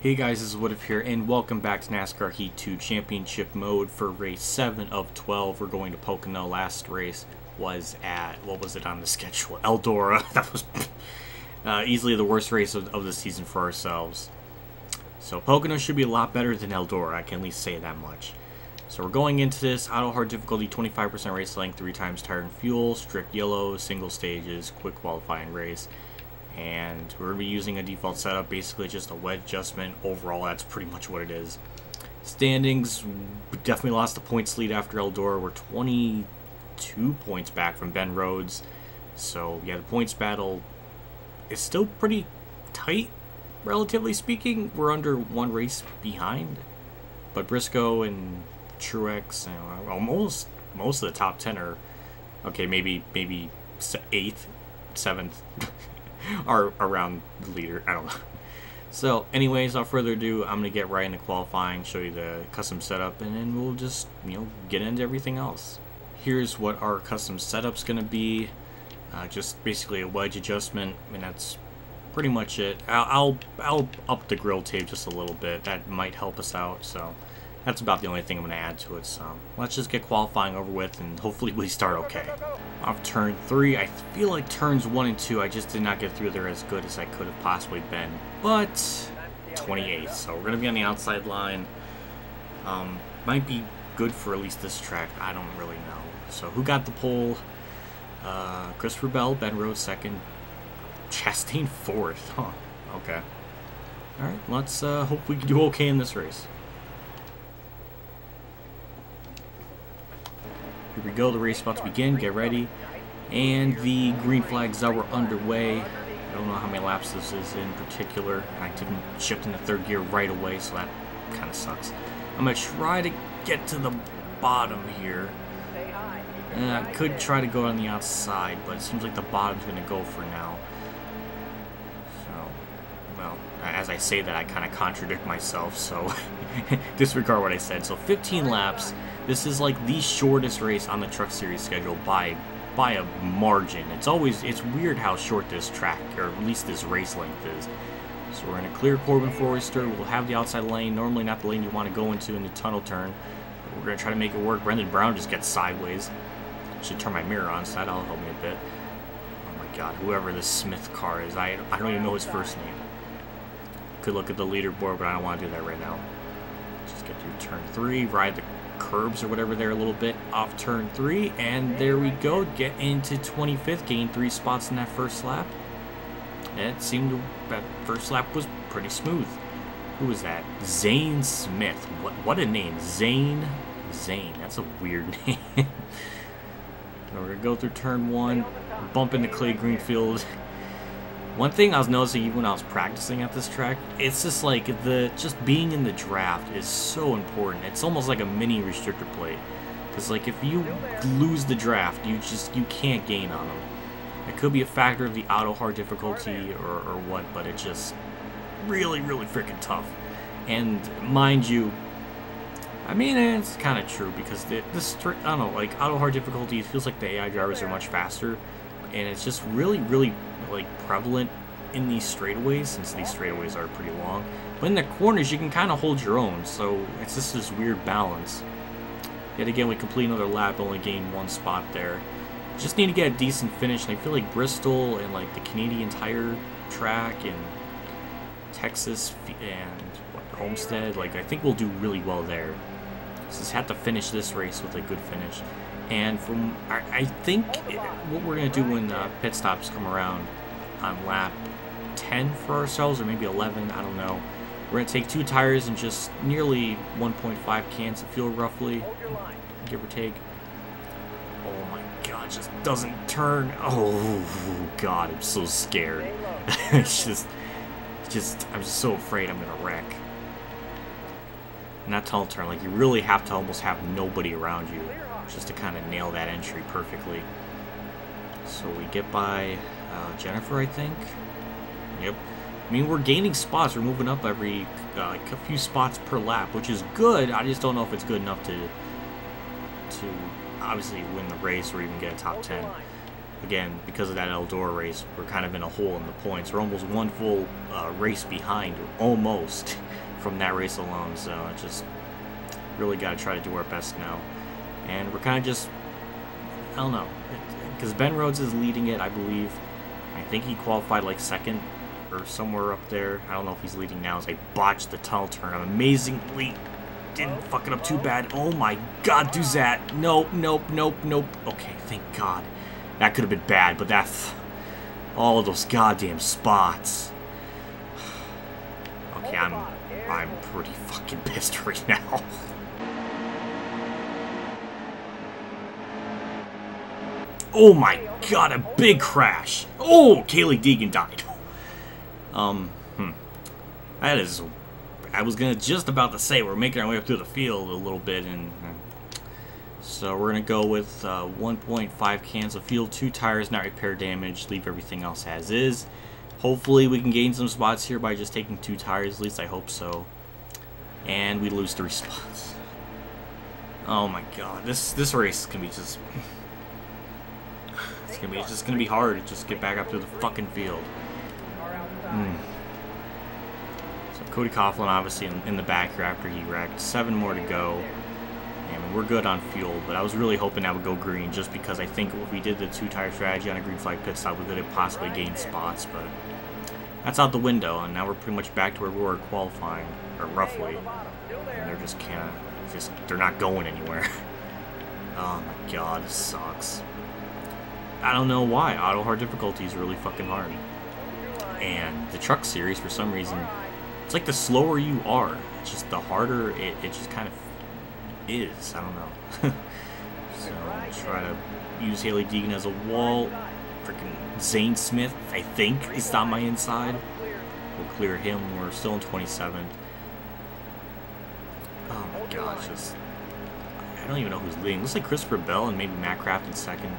Hey guys, this is WhatiF here, and welcome back to NASCAR Heat 2 Championship Mode for race 7 of 12. We're going to Pocono. Last race was at, what was it on the schedule? Eldora. That was uh, easily the worst race of, of the season for ourselves. So Pocono should be a lot better than Eldora, I can at least say that much. So we're going into this auto hard difficulty, 25% race length, 3 times tire and fuel, strict yellow, single stages, quick qualifying race and we're going to be using a default setup, basically just a wedge adjustment. Overall, that's pretty much what it is. Standings, definitely lost the points lead after Eldora. We're 22 points back from Ben Rhodes. So, yeah, the points battle is still pretty tight, relatively speaking. We're under one race behind. But Briscoe and Truex, and almost uh, most of the top 10 are, okay, maybe, maybe 8th, 7th. are around the leader. I don't know. So, anyways, without further ado, I'm gonna get right into qualifying, show you the custom setup, and then we'll just you know get into everything else. Here's what our custom setup's gonna be. Uh, just basically a wedge adjustment, and that's pretty much it. I'll, I'll I'll up the grill tape just a little bit. That might help us out. So that's about the only thing I'm going to add to it. So let's just get qualifying over with and hopefully we start okay. Off turn 3, I feel like turns 1 and 2 I just did not get through there as good as I could have possibly been. But 28th, so we're going to be on the outside line. Um, might be good for at least this track. I don't really know. So who got the pole? Uh, Christopher Bell, Ben Rhodes second, Chastain fourth. Huh. Okay. All right. Let's uh, hope we can do okay in this race. Here we go, the race about to begin, get ready. And the green flags are underway. I don't know how many laps this is in particular. I didn't shift into third gear right away, so that kind of sucks. I'm going to try to get to the bottom here. And I could try to go on the outside, but it seems like the bottom's going to go for now. So, well, as I say that, I kind of contradict myself, so disregard what I said. So 15 laps. This is like the shortest race on the Truck Series schedule by by a margin. It's always it's weird how short this track or at least this race length is. So we're in a clear Corbin Forester. We'll have the outside lane. Normally not the lane you want to go into in the tunnel turn. But we're gonna try to make it work. Brandon Brown just gets sideways. Should turn my mirror on, so that'll help me a bit. Oh my god, whoever this Smith car is, I I don't even know his first name. Could look at the leaderboard, but I don't want to do that right now. Just get through turn three, ride the curbs or whatever there a little bit off turn three. And there we go. Get into 25th. Gain three spots in that first lap. It seemed that first lap was pretty smooth. Who was that? Zane Smith. What, what a name. Zane. Zane. That's a weird name. We're going to go through turn one. Bump into Clay Greenfield. One thing I was noticing even when I was practicing at this track, it's just like the just being in the draft is so important. It's almost like a mini restrictor plate. Because like if you lose the draft, you just you can't gain on them. It could be a factor of the auto hard difficulty or, or what, but it's just really, really freaking tough. And mind you, I mean, it's kind of true because the, this, I don't know, like auto hard difficulty, it feels like the AI drivers are much faster, and it's just really, really like prevalent in these straightaways since these straightaways are pretty long. But in the corners, you can kind of hold your own, so it's just this weird balance. Yet again, we complete another lap, only gain one spot there. Just need to get a decent finish, and I feel like Bristol and like the Canadian Tire track and Texas and what, Homestead, like I think we'll do really well there. Just have to finish this race with a good finish. And from I, I think what we're gonna do when uh, pit stops come around on lap 10 for ourselves, or maybe 11, I don't know. We're gonna take two tires and just nearly 1.5 cans of fuel, roughly, give or take. Oh my god, just doesn't turn. Oh god, I'm so scared. it's just, just, I'm just so afraid I'm gonna wreck. And that tunnel turn, like you really have to almost have nobody around you just to kind of nail that entry perfectly. So we get by uh, Jennifer, I think. Yep. I mean, we're gaining spots. We're moving up every uh, like a few spots per lap, which is good. I just don't know if it's good enough to to obviously win the race or even get a top 10. Again, because of that Eldora race, we're kind of in a hole in the points. We're almost one full uh, race behind, almost. from that race alone. So just really got to try to do our best now. And we're kind of just, I don't know, because Ben Rhodes is leading it, I believe. I think he qualified like second or somewhere up there. I don't know if he's leading now as I botched the tunnel turn. I'm amazingly didn't fuck it up too bad. Oh my god, Duzat. Nope, nope, nope, nope. Okay, thank god. That could have been bad, but that's all of those goddamn spots. Okay, I'm I'm pretty fucking pissed right now. Oh my god, a big crash. Oh, Kaylee Deegan died. Um, hmm. That is... I was gonna just about to say we're making our way up through the field a little bit, and... So we're gonna go with uh, 1.5 cans of fuel, two tires, not repair damage, leave everything else as is. Hopefully we can gain some spots here by just taking two tires, at least I hope so. And we lose three spots. Oh my god, this this race can be just it's gonna be it's just gonna be hard to just get back up to the fucking field. Mm. So Cody Coughlin obviously in, in, the back here after he wrecked. Seven more to go. And we're good on fuel, but I was really hoping that would go green just because I think if we did the two-tire strategy on a green flag pit stop, we could have possibly gained spots, but that's out the window, and now we're pretty much back to where we were qualifying, or roughly. And they're just kind of, just, they're not going anywhere. oh my god, this sucks. I don't know why. Auto hard difficulty is really fucking hard. And the truck series, for some reason, it's like the slower you are, it's just the harder it, it just kind of is. I don't know. so try to use Hailie Deegan as a wall. Freaking Zane Smith, I think, is on my inside. We'll clear him. We're still in 27. Oh my gosh, just, I don't even know who's leading. Looks like Christopher Bell and maybe Matt Crafton in second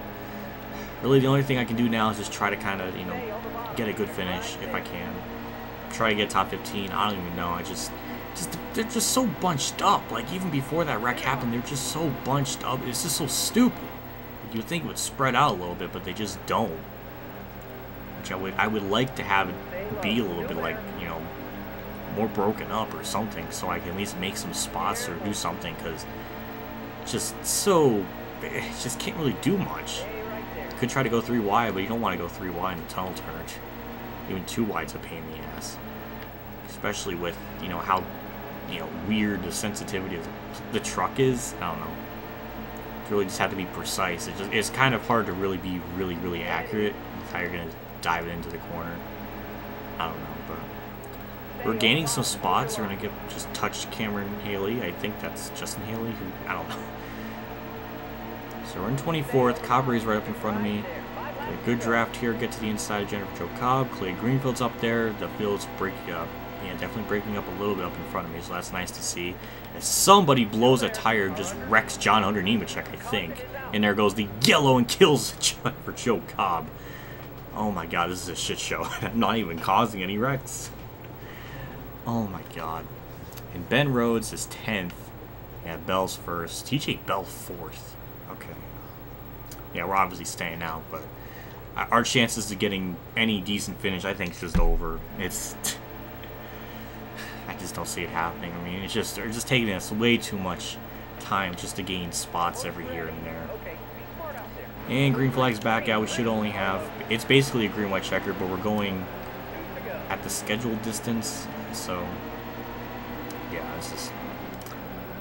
really the only thing I can do now is just try to kind of, you know, get a good finish if I can. Try to get top 15. I don't even know. I just, just they're just so bunched up. Like even before that wreck happened, they're just so bunched up. It's just so stupid. you would think it would spread out a little bit, but they just don't. Which I would, I would like to have it be a little bit like, you know, more broken up or something, so I can at least make some spots or do something. Because just so, it just can't really do much could try to go 3 wide, but you don't want to go 3 wide in the tunnel turn. Even 2 wide's a pain in the ass. Especially with, you know, how, you know, weird the sensitivity of the, truck is. I don't know. You really just have to be precise. It just, it's kind of hard to really be really, really accurate with how you're going to dive it into the corner. I don't know, but we're gaining some spots. We're going to get just touch Cameron Haley. I think that's Justin Haley. Who I don't know. So we're in 24th. Cabre's right up in front of me. Okay, good draft here. Get to the inside of Jennifer Jo Cobb. Clay Greenfield's up there. The field's breaking up. Yeah, definitely breaking up a little bit up in front of me, so that's nice to see. As somebody blows a tire and just wrecks John Hunter Nemechek, I think. And there goes the yellow and kills Jennifer Jo Cobb. Oh my god, this is a shit show. I'm not even causing any wrecks. Oh my god. And Ben Rhodes is 10th. Yeah, Bell's first. TJ Bell fourth. Okay. Yeah, we're obviously staying out, but our chances of getting any decent finish, I think, is just over. It's... I just don't see it happening. I mean, it's just they're just taking us way too much time just to gain spots every here and there. And green flag's back out. We should only have... It's basically a green-white checker, but we're going at the scheduled distance, so... Yeah, this is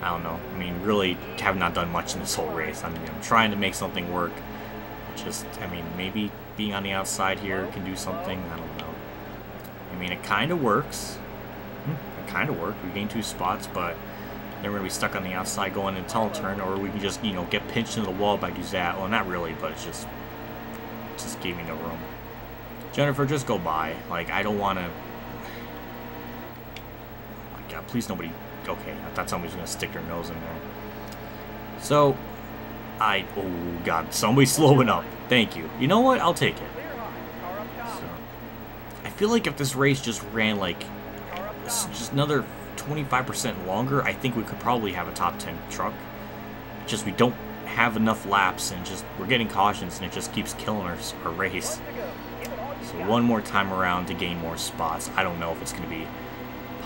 I don't know. I mean, really have not done much in this whole race. I mean, I'm trying to make something work. Just, I mean, maybe being on the outside here can do something. I don't know. I mean, it kind of works. Hmm, it kind of worked. We gained two spots, but then we're going to be stuck on the outside going into tunnel turn, or we can just, you know, get pinched into the wall by Duzat. Well, not really, but it's just, just gave me no room. Jennifer, just go by. Like, I don't want to... Oh my god, please nobody okay, I thought somebody was going to stick their nose in there. So, I, oh god, somebody's slowing up. Thank you. You know what? I'll take it. So, I feel like if this race just ran like, just another 25% longer, I think we could probably have a top 10 truck. Just we don't have enough laps and just, we're getting cautions and it just keeps killing our, our race. So one more time around to gain more spots. I don't know if it's going to be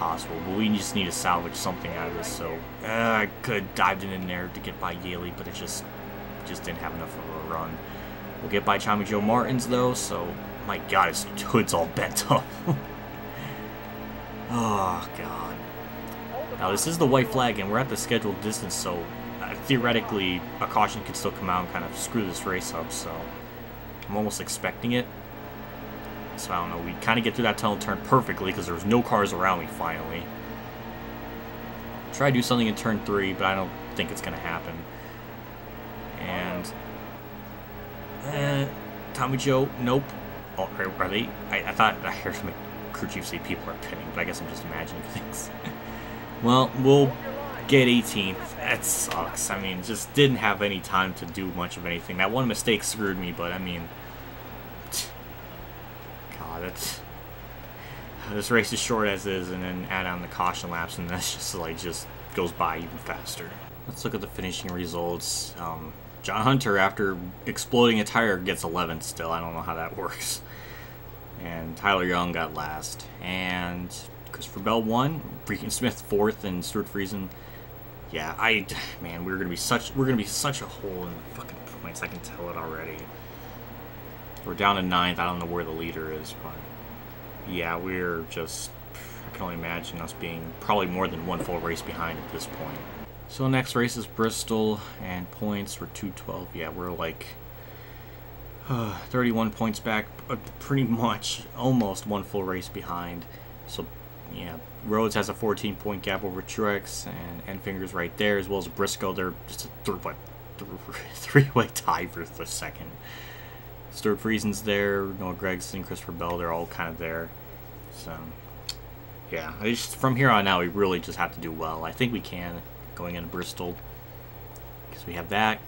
possible, but we just need to salvage something out of this. So uh, I could dived in there to get by Yaley, but it just just didn't have enough of a run. We'll get by Tommy Joe Martins though, so my god, his hood's all bent up. oh god. Now this is the white flag, and we're at the scheduled distance, so uh, theoretically a caution could still come out and kind of screw this race up. So I'm almost expecting it. So I don't know, we kind of get through that tunnel turn perfectly because there was no cars around me finally. Try to do something in turn 3, but I don't think it's going to happen. And... Uh, Tommy Joe, nope. Oh, are, are they? I, I thought I heard my crew chief say people are pinning, but I guess I'm just imagining things. well, we'll get 18th. That sucks. I mean, just didn't have any time to do much of anything. That one mistake screwed me, but I mean... That's... This race is short as is, and then add on the caution laps, and that's just like, just goes by even faster. Let's look at the finishing results. Um, John Hunter, after exploding a tire, gets 11th still. I don't know how that works. And Tyler Young got last. And Christopher Bell won. Freaking Smith fourth, and Stewart Friesen. Yeah, I man, we're gonna be such we're gonna be such a hole in the fucking points. I can tell it already. We're down to ninth. I don't know where the leader is, but yeah, we're just. I can only imagine us being probably more than one full race behind at this point. So next race is Bristol, and points were 212. Yeah, we're like uh, 31 points back, but pretty much almost one full race behind. So, yeah, Rhodes has a 14 point gap over Truex, and Enfinger's right there, as well as Briscoe. They're just a th what, three way tie for the second. Stewart Friesen's there, Noah Gragson, Christopher Bell, they're all kind of there. So, yeah, just, from here on out, we really just have to do well. I think we can going into Bristol. Because we have that.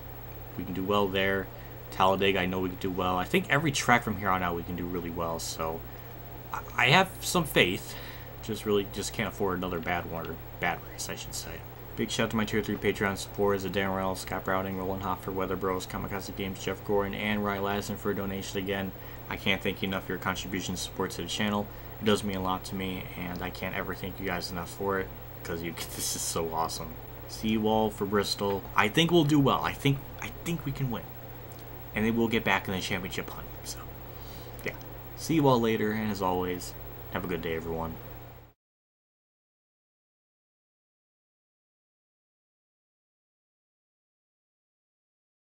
We can do well there. Talladega, I know we can do well. I think every track from here on out we can do really well. So I have some faith. Just really just can't afford another bad one or bad race, I should say. Big shout out to my tier 3 Patreon supporters, Dan Reynolds, Scott Browning, Roland Hofer, Weather Bros, Kamikaze Games, Jeff Gordon, and Ryan Lassen for a donation again. I can't thank you enough for your contribution support to the channel. It does mean a lot to me, and I can't ever thank you guys enough for it, because you this is so awesome. See you all for Bristol. I think we'll do well. I think I think we can win. And then we'll get back in the championship hunt. So, yeah. See you all later, and as always, have a good day, everyone.